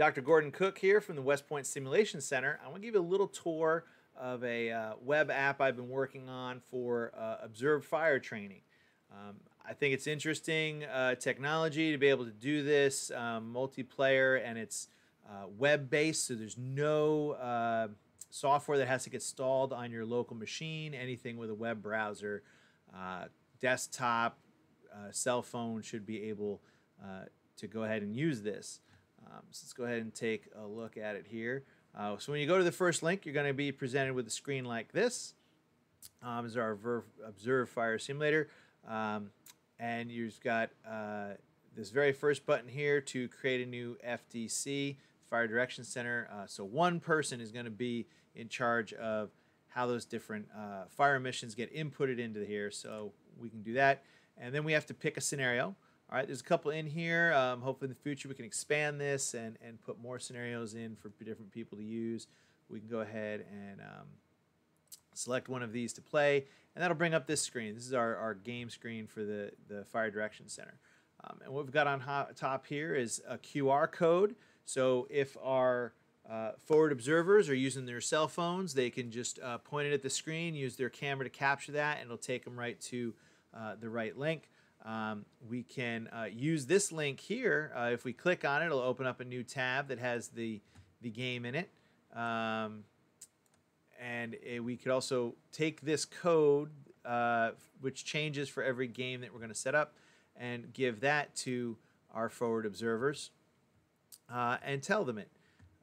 Dr. Gordon Cooke here from the West Point Simulation Center. I want to give you a little tour of a uh, web app I've been working on for uh, observed fire training. Um, I think it's interesting uh, technology to be able to do this um, multiplayer and it's uh, web based, so there's no uh, software that has to get installed on your local machine, anything with a web browser. Uh, desktop, cell phone should be able to go ahead and use this. Um, so let's go ahead and take a look at it here. Uh, so when you go to the first link, you're going to be presented with a screen like this. Um, is our Verve Observe Fire Simulator. Um, and you've got uh, this very first button here to create a new FDC, Fire Direction Center. Uh, so one person is going to be in charge of how those different uh, fire missions get inputted into here. So we can do that. And then we have to pick a scenario. All right, there's a couple in here. Um, hopefully in the future we can expand this and, and put more scenarios in for different people to use. We can go ahead and um, select one of these to play, and that'll bring up this screen. This is our, our game screen for the, the Fire Direction Center. Um, and what we've got on top here is a QR code. So if our uh, forward observers are using their cell phones, they can just uh, point it at the screen, use their camera to capture that, and it'll take them right to uh, the right link. Um, we can uh, use this link here. Uh, if we click on it, it'll open up a new tab that has the, the game in it. Um, and it, we could also take this code, uh, which changes for every game that we're going to set up, and give that to our forward observers uh, and tell them it.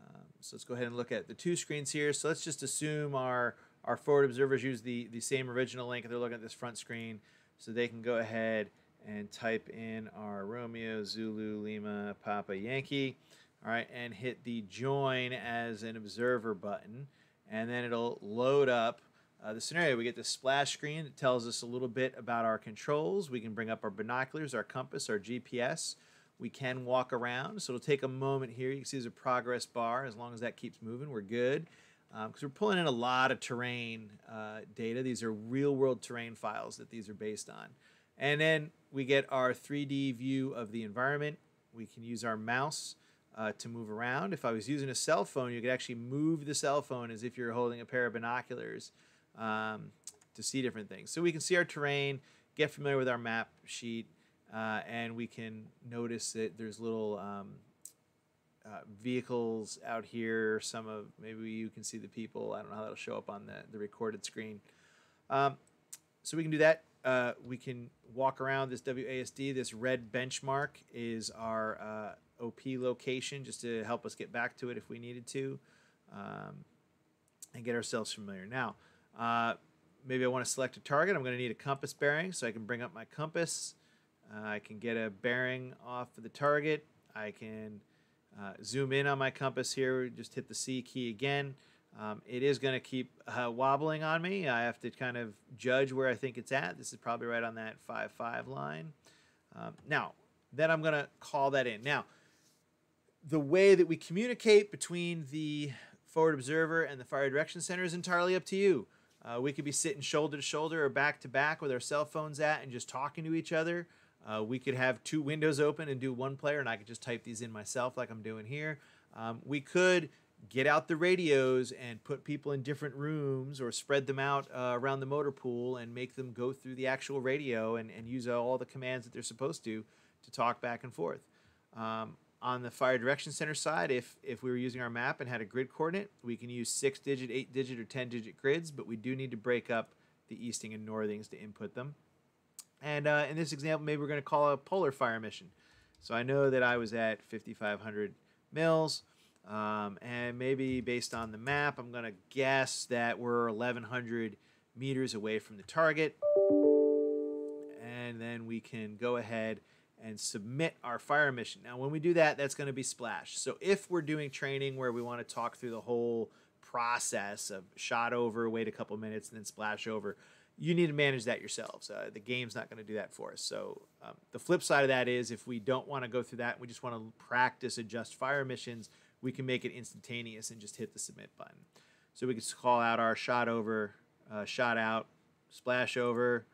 Um, so let's go ahead and look at the two screens here. So let's just assume our, our forward observers use the, the same original link. They're looking at this front screen. So they can go ahead and type in our Romeo, Zulu, Lima, Papa, Yankee, all right, and hit the join as an observer button, and then it'll load up uh, the scenario. We get the splash screen that tells us a little bit about our controls. We can bring up our binoculars, our compass, our GPS. We can walk around, so it'll take a moment here. You can see there's a progress bar. As long as that keeps moving, we're good because um, we're pulling in a lot of terrain uh, data. These are real world terrain files that these are based on. And then we get our 3D view of the environment. We can use our mouse uh, to move around. If I was using a cell phone, you could actually move the cell phone as if you're holding a pair of binoculars um, to see different things. So we can see our terrain, get familiar with our map sheet, uh, and we can notice that there's little um, uh, vehicles out here. Some of maybe you can see the people. I don't know how that'll show up on the, the recorded screen. Um, so we can do that. Uh, we can walk around this WASD. This red benchmark is our uh, OP location just to help us get back to it if we needed to um, and get ourselves familiar. Now, uh, maybe I want to select a target. I'm going to need a compass bearing so I can bring up my compass. Uh, I can get a bearing off of the target. I can uh, zoom in on my compass here, just hit the C key again. Um, it is going to keep uh, wobbling on me. I have to kind of judge where I think it's at. This is probably right on that 5-5 line. Um, now, then I'm going to call that in. Now, the way that we communicate between the forward observer and the fire direction center is entirely up to you. Uh, we could be sitting shoulder to shoulder or back to back with our cell phones at and just talking to each other. Uh, we could have two windows open and do one player, and I could just type these in myself like I'm doing here. Um, we could get out the radios and put people in different rooms or spread them out uh, around the motor pool and make them go through the actual radio and, and use all the commands that they're supposed to to talk back and forth. Um, on the fire direction center side, if, if we were using our map and had a grid coordinate, we can use six digit, eight digit, or 10 digit grids, but we do need to break up the easting and northings to input them. And uh, in this example, maybe we're going to call a polar fire mission. So I know that I was at 5,500 mils. Um, and maybe based on the map, I'm going to guess that we're 1,100 meters away from the target. And then we can go ahead and submit our fire mission. Now, when we do that, that's going to be splash. So if we're doing training where we want to talk through the whole process of shot over, wait a couple minutes, and then splash over, you need to manage that yourselves. Uh, the game's not going to do that for us. So um, the flip side of that is if we don't want to go through that, we just want to practice adjust fire missions, we can make it instantaneous and just hit the submit button. So we can call out our shot over, uh, shot out, splash over,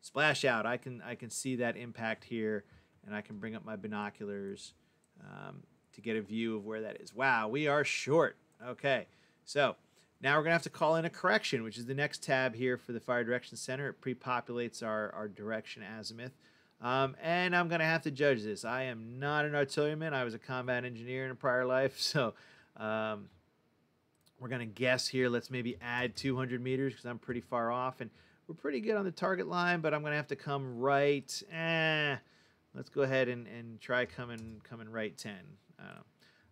splash out. I can I can see that impact here, and I can bring up my binoculars, um, to get a view of where that is. Wow, we are short. Okay, so now we're going to have to call in a correction, which is the next tab here for the Fire Direction Center. It pre-populates our, our direction azimuth. Um, and I'm going to have to judge this. I am not an artilleryman. I was a combat engineer in a prior life. So um, we're going to guess here. Let's maybe add 200 meters because I'm pretty far off. And we're pretty good on the target line, but I'm going to have to come right. Eh, let's go ahead and, and try coming, coming right 10.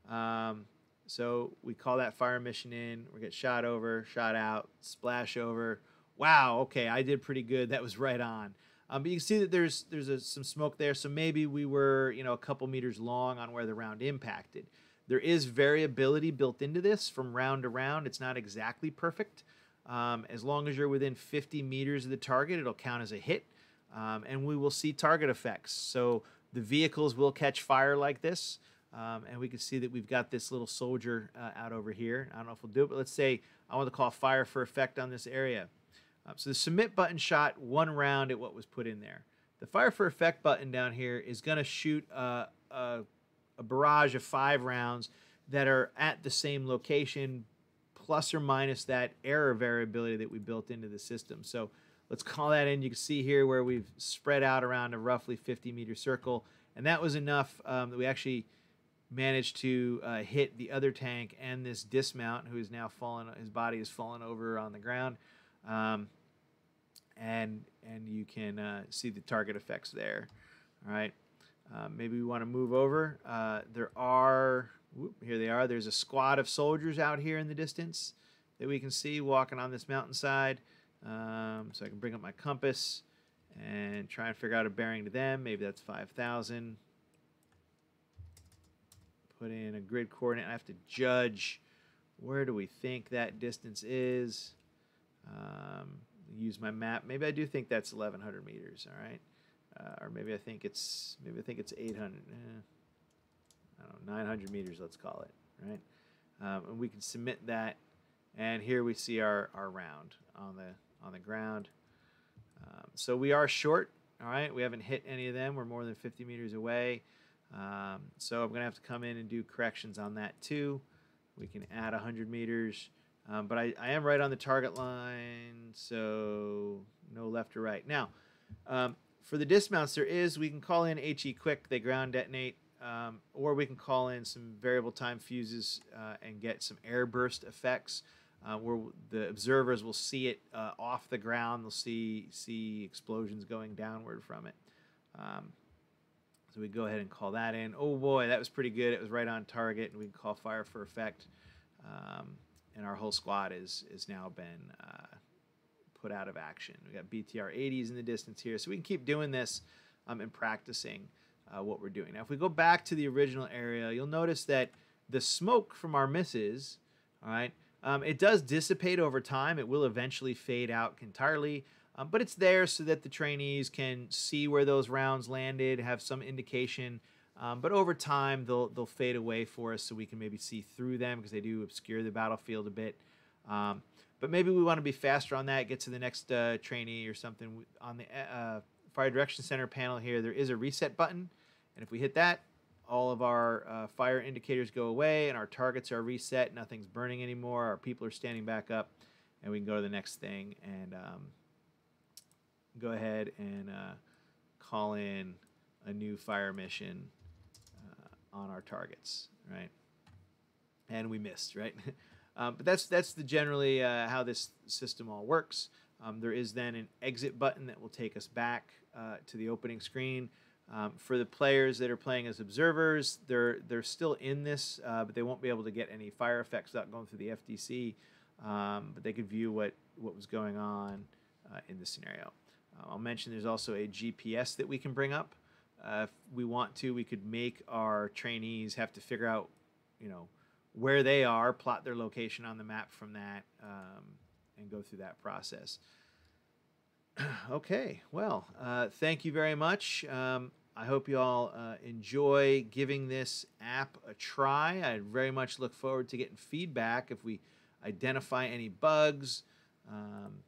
Um, so we call that fire mission in. We get shot over, shot out, splash over. Wow, okay, I did pretty good. That was right on. Um, but you can see that there's there's a, some smoke there. So maybe we were you know a couple meters long on where the round impacted. There is variability built into this from round to round. It's not exactly perfect. Um, as long as you're within 50 meters of the target, it'll count as a hit. Um, and we will see target effects. So the vehicles will catch fire like this. Um, and we can see that we've got this little soldier uh, out over here. I don't know if we'll do it, but let's say I want to call fire for effect on this area. Uh, so the submit button shot one round at what was put in there. The fire for effect button down here is going to shoot uh, a, a barrage of five rounds that are at the same location, plus or minus that error variability that we built into the system. So let's call that in. You can see here where we've spread out around a roughly 50 meter circle. And that was enough um, that we actually managed to uh, hit the other tank and this dismount, who is now fallen. His body is fallen over on the ground, um, and and you can uh, see the target effects there. All right, uh, maybe we want to move over. Uh, there are whoop, here they are. There's a squad of soldiers out here in the distance that we can see walking on this mountainside. Um, so I can bring up my compass and try and figure out a bearing to them. Maybe that's 5,000 put in a grid coordinate. I have to judge where do we think that distance is. Um, use my map. Maybe I do think that's 1,100 meters. All right, uh, or maybe I think it's maybe I think it's 800. Eh, I don't know, 900 meters. Let's call it right. Um, and we can submit that. And here we see our, our round on the on the ground. Um, so we are short. All right, we haven't hit any of them. We're more than 50 meters away. Um, so I'm going to have to come in and do corrections on that too. We can add 100 meters, um, but I, I, am right on the target line, so no left or right. Now, um, for the dismounts, there is, we can call in HE quick, they ground detonate, um, or we can call in some variable time fuses uh, and get some air burst effects. Uh, where the observers will see it uh, off the ground, they'll see see explosions going downward from it. So we go ahead and call that in. Oh boy, that was pretty good. It was right on target, and we can call fire for effect. Um, and our whole squad is is now been uh, put out of action. We got BTR 80s in the distance here, so we can keep doing this um, and practicing uh, what we're doing. Now, if we go back to the original area, you'll notice that the smoke from our misses, all right, um, it does dissipate over time. It will eventually fade out entirely. Um, but it's there so that the trainees can see where those rounds landed, have some indication. Um, but over time, they'll they'll fade away for us, so we can maybe see through them because they do obscure the battlefield a bit. Um, but maybe we want to be faster on that, get to the next uh, trainee or something. On the uh, fire direction center panel here, there is a reset button, and if we hit that, all of our uh, fire indicators go away, and our targets are reset. Nothing's burning anymore. Our people are standing back up, and we can go to the next thing and um, go ahead and uh, call in a new fire mission uh, on our targets, right? And we missed, right? um, but that's that's the generally uh, how this system all works. Um, there is then an exit button that will take us back uh, to the opening screen. Um, for the players that are playing as observers, they're they're still in this, uh, but they won't be able to get any fire effects without going through the FDC. Um, but they could view what what was going on uh, in the scenario. Uh, I'll mention there's also a GPS that we can bring up. Uh, if we want to, we could make our trainees have to figure out, you know, where they are, plot their location on the map from that, um, and go through that process. okay, well, uh, thank you very much. Um, I hope you all uh, enjoy giving this app a try. I very much look forward to getting feedback if we identify any bugs. Um,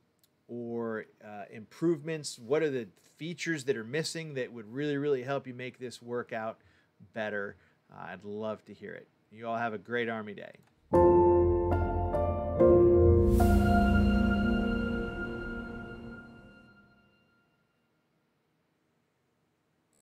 or improvements? What are the features that are missing that would really, really help you make this work out better? uh, I'd love to hear it. You all have a great Army Day.